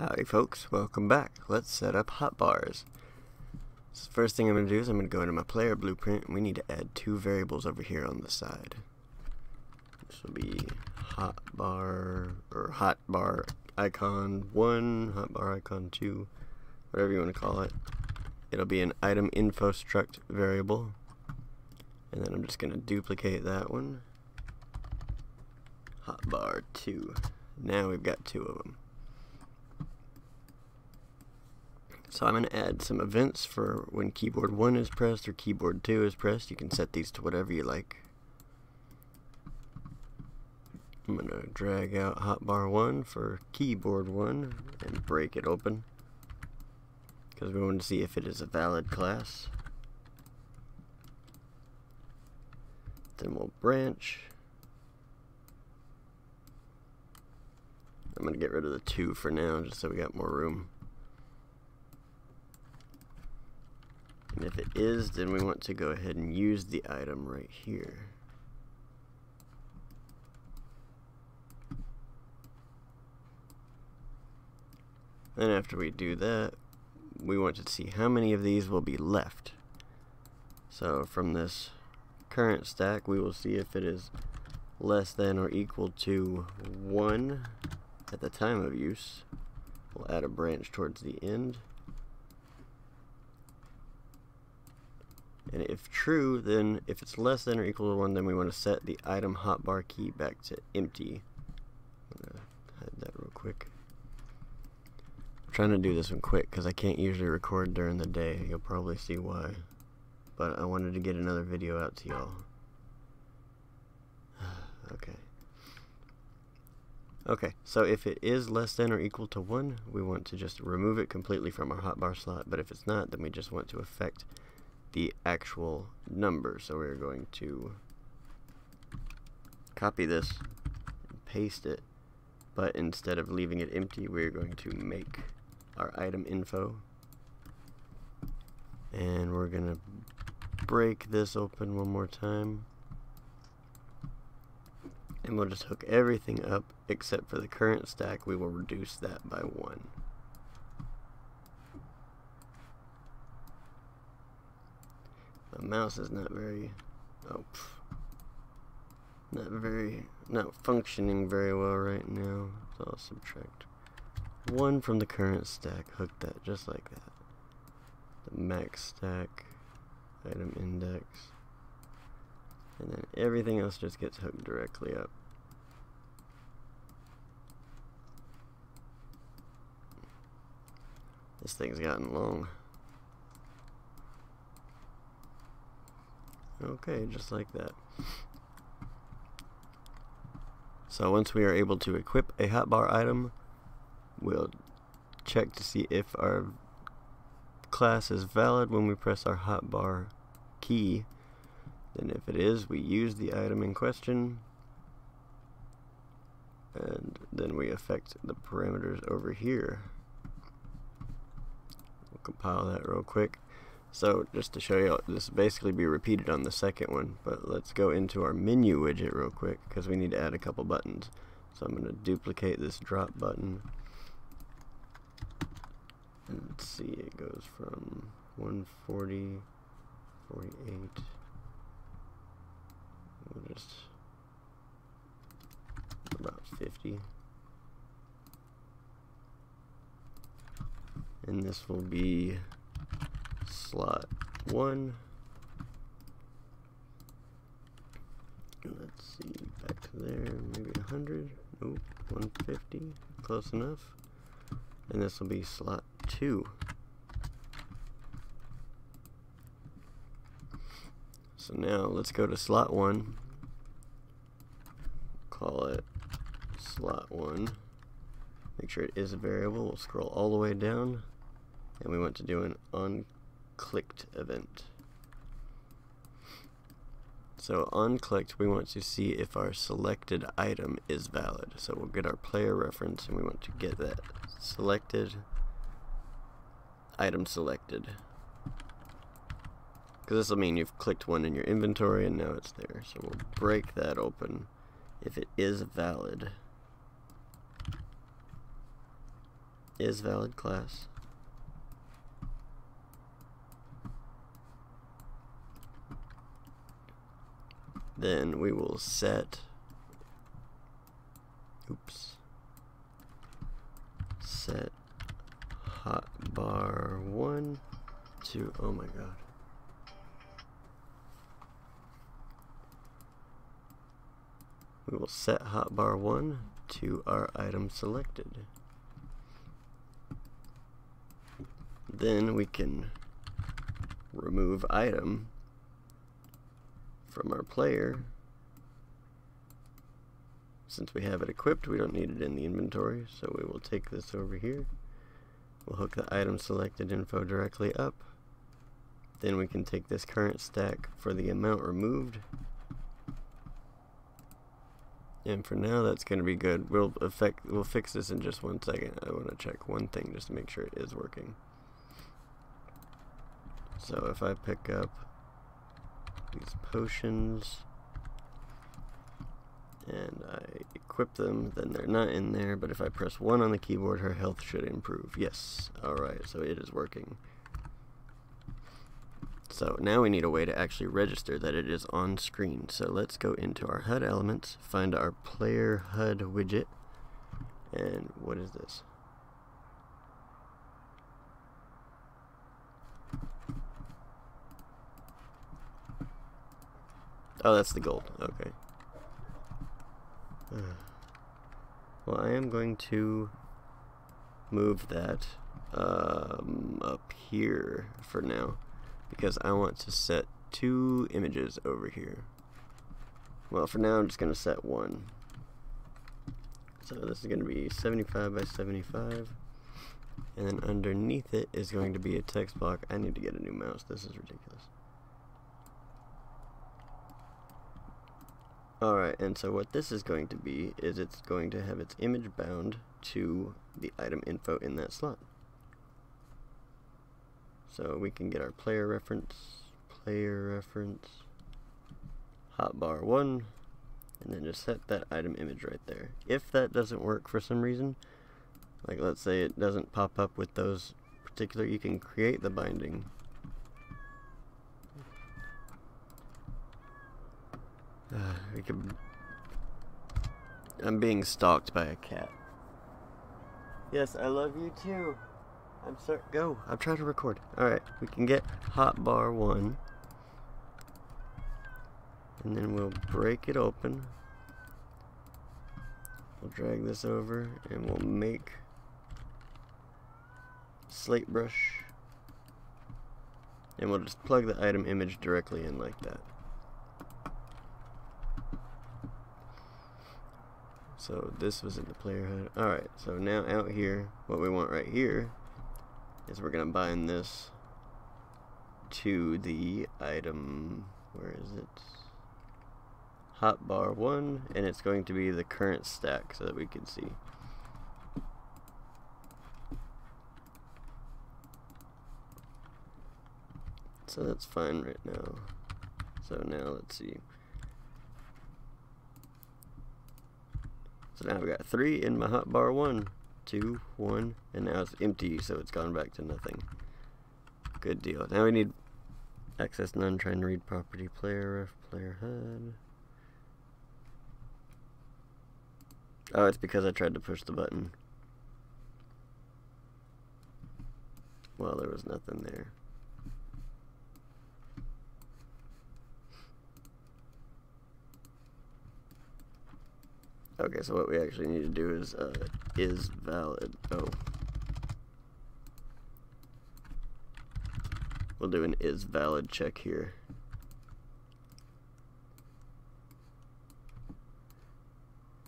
Howdy folks, welcome back. Let's set up hotbars. So first thing I'm going to do is I'm going to go into my player blueprint and we need to add two variables over here on the side. This will be hotbar or hotbar icon 1, hotbar icon 2, whatever you want to call it. It'll be an item info struct variable. And then I'm just going to duplicate that one. Hotbar 2. Now we've got two of them. So I'm going to add some events for when keyboard 1 is pressed or keyboard 2 is pressed. You can set these to whatever you like. I'm going to drag out hotbar 1 for keyboard 1 and break it open. Because we want to see if it is a valid class. Then we'll branch. I'm going to get rid of the 2 for now just so we got more room. And if it is, then we want to go ahead and use the item right here. Then after we do that, we want to see how many of these will be left. So from this current stack, we will see if it is less than or equal to 1 at the time of use. We'll add a branch towards the end. And if true, then if it's less than or equal to 1, then we want to set the item hotbar key back to empty. I'm going to hide that real quick. I'm trying to do this one quick because I can't usually record during the day. You'll probably see why. But I wanted to get another video out to y'all. okay. Okay, so if it is less than or equal to 1, we want to just remove it completely from our hotbar slot. But if it's not, then we just want to affect the actual number. So we're going to copy this and paste it, but instead of leaving it empty, we're going to make our item info. And we're going to break this open one more time. And we'll just hook everything up except for the current stack. We will reduce that by 1. Mouse is not very, oh, not very, not functioning very well right now. So I'll subtract one from the current stack, hook that just like that. The max stack, item index, and then everything else just gets hooked directly up. This thing's gotten long. Okay, just like that. So once we are able to equip a hotbar item, we'll check to see if our class is valid when we press our hotbar key. Then if it is, we use the item in question. And then we affect the parameters over here. We'll compile that real quick. So just to show you, this will basically be repeated on the second one, but let's go into our menu widget real quick because we need to add a couple buttons. So I'm going to duplicate this drop button. And let's see, it goes from 140, 48, we'll just about 50. And this will be slot one. Let's see, back there, maybe 100, nope, 150, close enough. And this will be slot two. So now let's go to slot one, call it slot one, make sure it is a variable, we'll scroll all the way down, and we want to do an on clicked event. So on clicked, we want to see if our selected item is valid. So we'll get our player reference and we want to get that selected item selected. Because this will mean you've clicked one in your inventory and now it's there. So we'll break that open if it is valid. is valid class. Then we will set, oops, set hotbar one to, oh my god. We will set hotbar one to our item selected. Then we can remove item from our player. Since we have it equipped, we don't need it in the inventory, so we will take this over here. We'll hook the item selected info directly up. Then we can take this current stack for the amount removed. And for now, that's going to be good. We'll affect, we'll fix this in just one second. I want to check one thing just to make sure it is working. So if I pick up these potions and I equip them, then they're not in there, but if I press 1 on the keyboard, her health should improve. Yes, alright, so it is working. So now we need a way to actually register that it is on screen. So let's go into our HUD elements, find our player HUD widget, and what is this? Oh, that's the gold. Okay. Well, I am going to move that um, up here for now because I want to set two images over here. Well, for now I'm just going to set one. So this is going to be 75 by 75. And then underneath it is going to be a text block. I need to get a new mouse. This is ridiculous. Alright, and so what this is going to be is it's going to have its image bound to the item info in that slot. So we can get our player reference, player reference, hotbar 1, and then just set that item image right there. If that doesn't work for some reason, like let's say it doesn't pop up with those particular, you can create the binding Uh, could. I'm being stalked by a cat. Yes, I love you too. I'm sorry. Go. I'm trying to record. Alright, we can get hotbar one. And then we'll break it open. We'll drag this over and we'll make slate brush. And we'll just plug the item image directly in like that. So this was in the player HUD. Alright, so now out here, what we want right here is we're going to bind this to the item, where is it? Hotbar 1, and it's going to be the current stack so that we can see. So that's fine right now. So now let's see. So now I've got three in my hotbar one, two, one, and now it's empty, so it's gone back to nothing. Good deal. Now we need access none, try and read property player ref, player HUD. Oh, it's because I tried to push the button. Well, there was nothing there. Okay, so what we actually need to do is, uh, is valid. Oh. We'll do an is valid check here.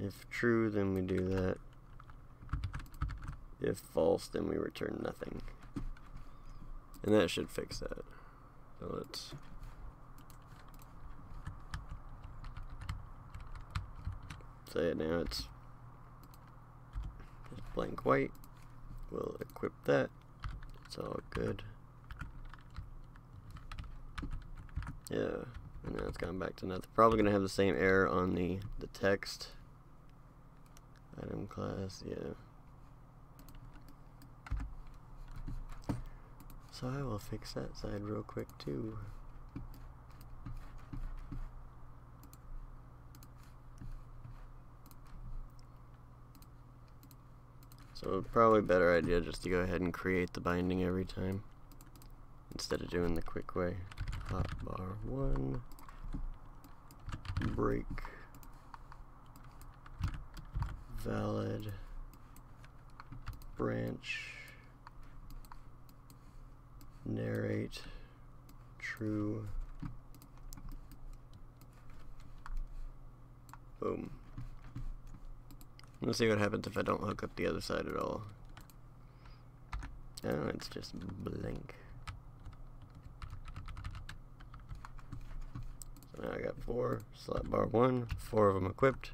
If true, then we do that. If false, then we return nothing. And that should fix that. So let's say it now, it's just blank white. We'll equip that. It's all good. Yeah, and now it's gone back to nothing. Probably going to have the same error on the, the text. Item class, yeah. So I will fix that side real quick too. So probably better idea just to go ahead and create the binding every time. Instead of doing the quick way. Hotbar one. Break. Valid. Branch. Narrate. True. Boom Let's see what happens if I don't hook up the other side at all. Oh, it's just blank. So now I got four, slot bar one, four of them equipped.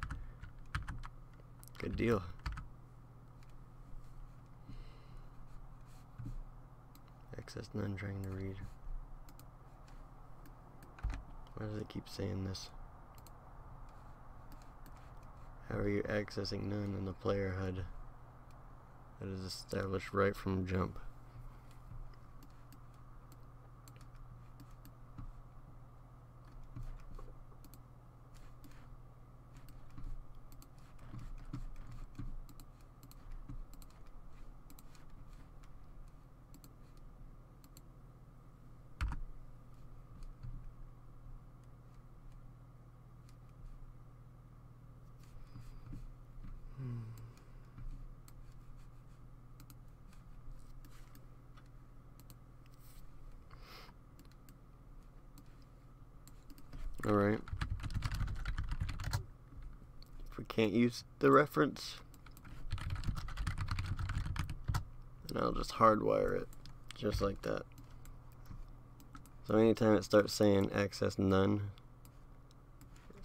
Good deal. Access none trying to read. Why does it keep saying this? How are you accessing none in the player HUD that is established right from jump? Alright. If we can't use the reference, then I'll just hardwire it, just like that. So anytime it starts saying access none,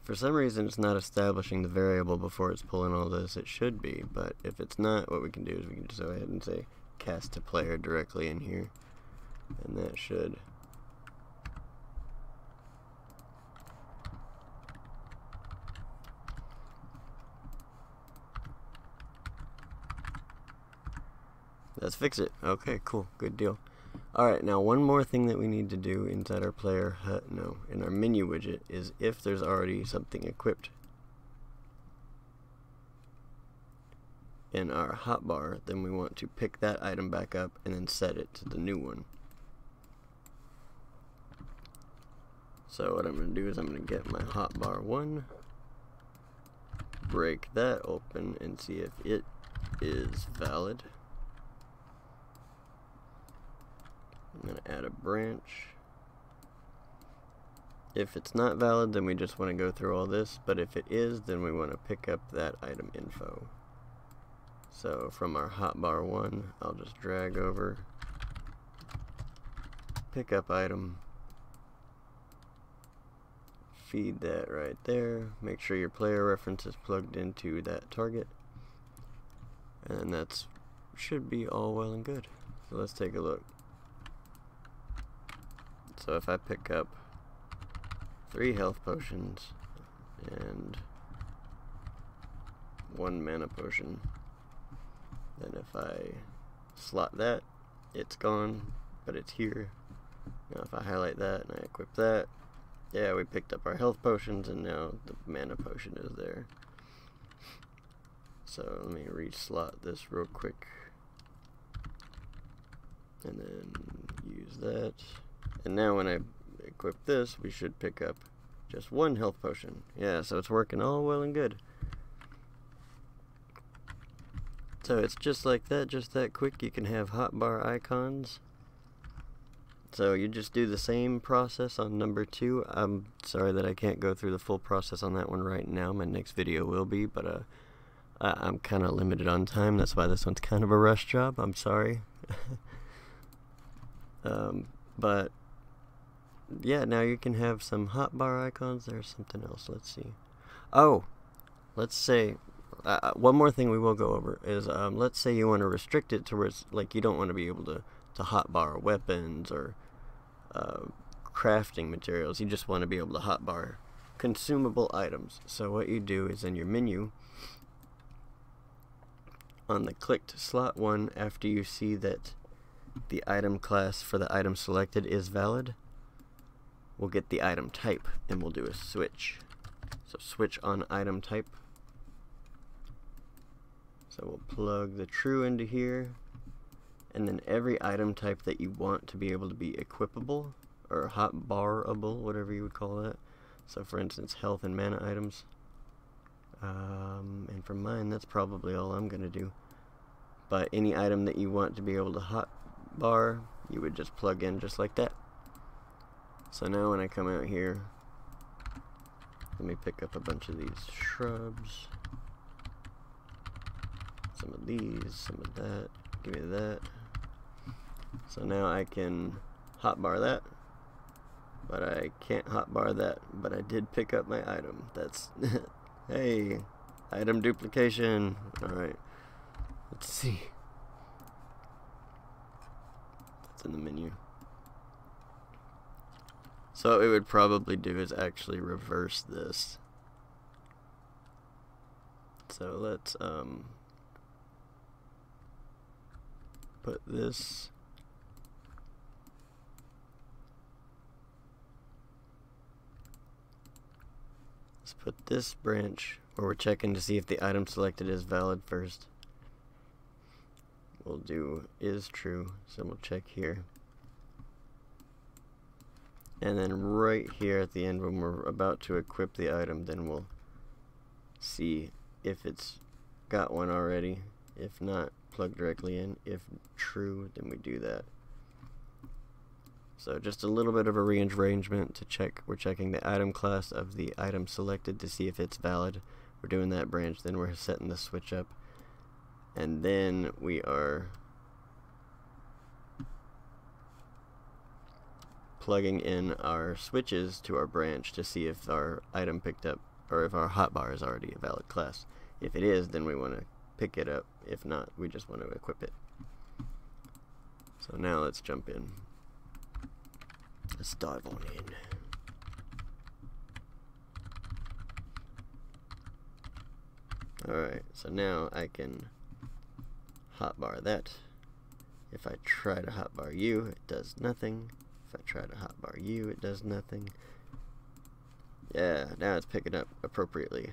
for some reason it's not establishing the variable before it's pulling all this. It should be, but if it's not, what we can do is we can just go ahead and say cast to player directly in here, and that should Let's fix it. Okay, cool. Good deal. Alright, now one more thing that we need to do inside our player, uh, no, in our menu widget is if there's already something equipped in our hotbar, then we want to pick that item back up and then set it to the new one. So what I'm going to do is I'm going to get my hotbar 1, break that open and see if it is valid. I'm going to add a branch. If it's not valid, then we just want to go through all this, but if it is, then we want to pick up that item info. So from our hotbar one, I'll just drag over, pick up item, feed that right there, make sure your player reference is plugged into that target, and that's should be all well and good. So let's take a look. So if I pick up three health potions and one mana potion, then if I slot that, it's gone, but it's here. Now if I highlight that and I equip that, yeah, we picked up our health potions and now the mana potion is there. So let me re-slot this real quick. And then use that. And now when I equip this, we should pick up just one health potion. Yeah, so it's working all well and good. So it's just like that, just that quick. You can have hotbar icons. So you just do the same process on number two. I'm sorry that I can't go through the full process on that one right now. My next video will be, but uh, I'm kind of limited on time. That's why this one's kind of a rush job. I'm sorry. um, but yeah, now you can have some hotbar icons. There's something else. Let's see. Oh, let's say uh, uh, one more thing we will go over is um, let's say you want to restrict it to where it's like you don't want to be able to to hotbar weapons or uh, crafting materials. You just want to be able to hotbar consumable items. So what you do is in your menu on the clicked slot one after you see that the item class for the item selected is valid, we'll get the item type and we'll do a switch. So switch on item type. So we'll plug the true into here and then every item type that you want to be able to be equipable or hotbarable, whatever you would call that. So for instance, health and mana items. Um, and for mine, that's probably all I'm going to do. But any item that you want to be able to hot bar, you would just plug in just like that. So now when I come out here, let me pick up a bunch of these shrubs. Some of these, some of that. Give me that. So now I can hotbar that. But I can't hotbar that. But I did pick up my item. That's... hey! Item duplication. Alright. Let's see. That's in the menu. So what we would probably do is actually reverse this. So let's um, put this let's put this branch where we're checking to see if the item selected is valid first. We'll do is true, so we'll check here. And then right here at the end when we're about to equip the item, then we'll see if it's got one already. If not, plug directly in. If true, then we do that. So just a little bit of a rearrangement to check. We're checking the item class of the item selected to see if it's valid. We're doing that branch, then we're setting the switch up. And then we are plugging in our switches to our branch to see if our item picked up or if our hotbar is already a valid class. If it is, then we want to pick it up. If not, we just want to equip it. So now let's jump in. Let's dive on in. Alright, so now I can hotbar that. If I try to hotbar you, it does nothing. If I try to hotbar you, it does nothing. Yeah, now it's picking up appropriately.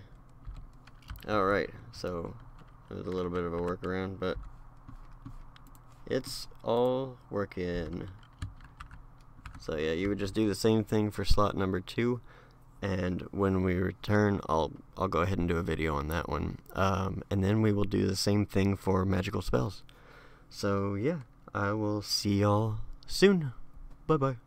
Alright, so there's a little bit of a workaround, but it's all working. So yeah, you would just do the same thing for slot number two, and when we return, I'll I'll go ahead and do a video on that one, um, and then we will do the same thing for magical spells. So yeah, I will see y'all soon. 拜拜。